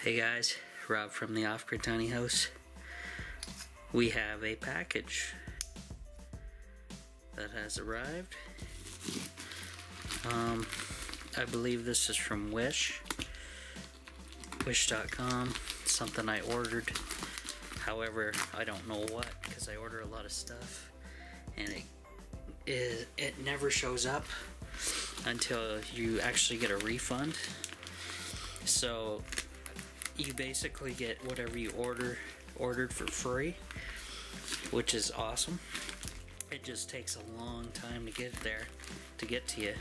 Hey guys, Rob from the Off Grid Tiny House. We have a package that has arrived. Um, I believe this is from Wish. Wish.com. Something I ordered. However, I don't know what because I order a lot of stuff and it is it never shows up until you actually get a refund. So you basically get whatever you order ordered for free, which is awesome. It just takes a long time to get there, to get to you,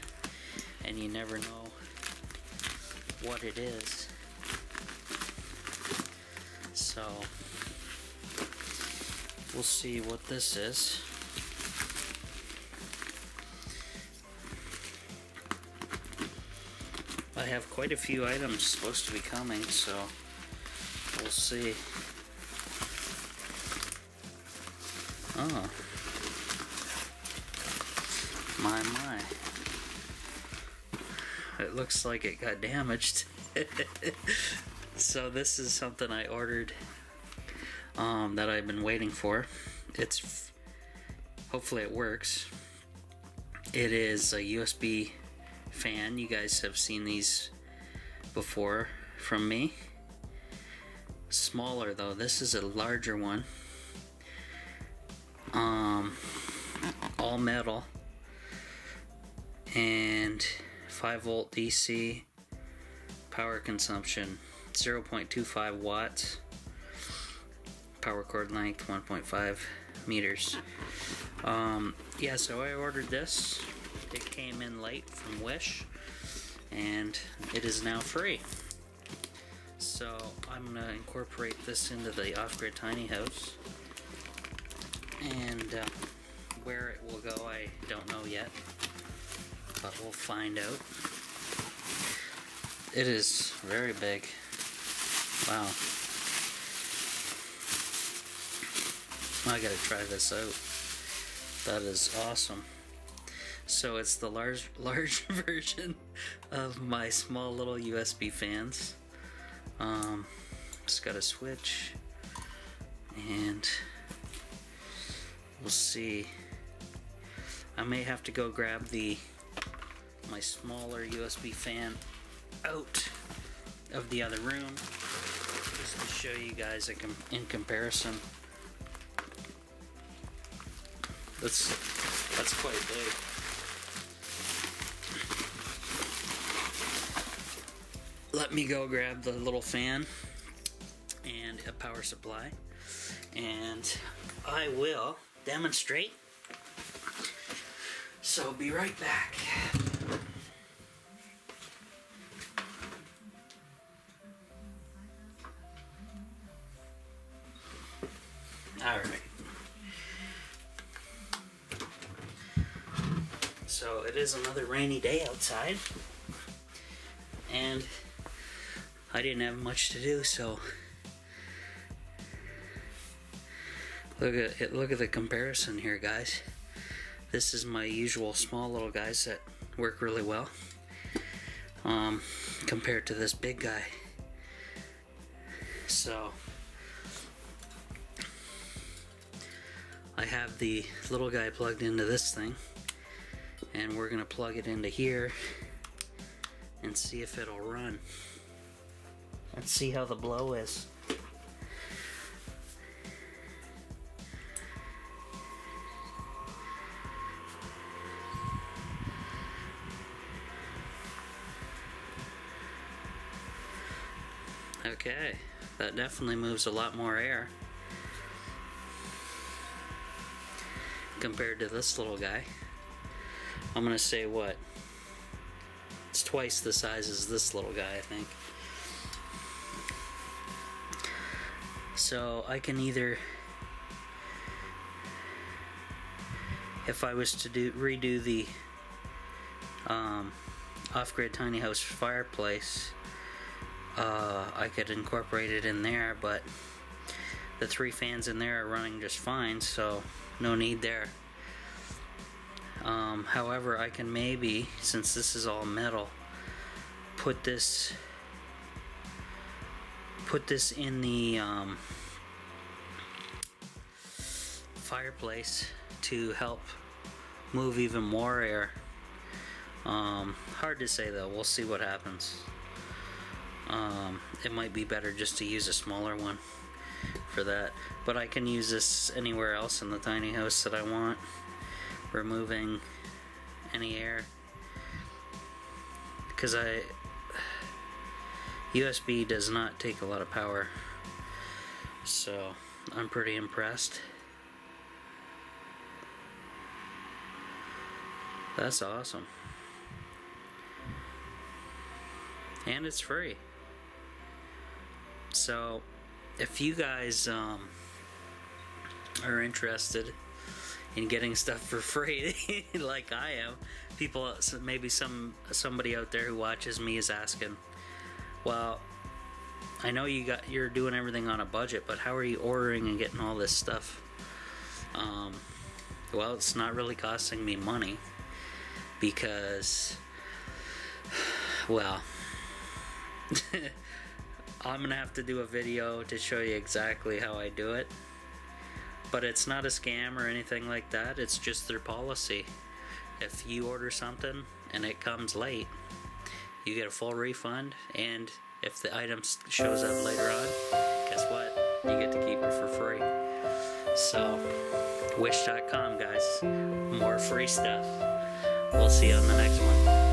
and you never know what it is. So we'll see what this is. I have quite a few items supposed to be coming, so we'll see. Oh. My, my. It looks like it got damaged. so this is something I ordered um, that I've been waiting for. It's hopefully it works. It is a USB fan. You guys have seen these before from me. Smaller though. This is a larger one. Um, all metal. And 5 volt DC power consumption 0.25 watts. Power cord length 1.5 meters. Um, yeah so I ordered this. It came in late from Wish and it is now free so I'm gonna incorporate this into the off-grid tiny house. And uh, where it will go I don't know yet but we'll find out. It is very big. Wow. I gotta try this out. That is awesome. So it's the large large version of my small little USB fans um, it's got a switch. And we'll see. I may have to go grab the my smaller USB fan out of the other room just to show you guys com in comparison. That's that's quite big let me go grab the little fan and a power supply. And I will demonstrate. So be right back. All right. So it is another rainy day outside. And I didn't have much to do so look at it look at the comparison here guys. This is my usual small little guys that work really well um, compared to this big guy. So I have the little guy plugged into this thing and we're gonna plug it into here and see if it'll run let's see how the blow is Okay, that definitely moves a lot more air compared to this little guy. I'm gonna say what? It's twice the size as this little guy, I think. So I can either, if I was to do redo the um, off-grid tiny house fireplace, uh, I could incorporate it in there, but the three fans in there are running just fine, so no need there. Um, however, I can maybe, since this is all metal, put this put this in the um, fireplace to help move even more air. Um, hard to say though, we'll see what happens. Um, it might be better just to use a smaller one for that. But I can use this anywhere else in the tiny house that I want. Removing any air. Because I... USB does not take a lot of power. So, I'm pretty impressed. That's awesome. And it's free. So, if you guys um, are interested in getting stuff for free, like I am, people, maybe some somebody out there who watches me is asking, well, I know you got you're doing everything on a budget, but how are you ordering and getting all this stuff? Um, well, it's not really costing me money because, well. I'm gonna have to do a video to show you exactly how I do it. But it's not a scam or anything like that, it's just their policy. If you order something and it comes late, you get a full refund, and if the item shows up later on, guess what? You get to keep it for free. So, wish.com, guys. More free stuff. We'll see you on the next one.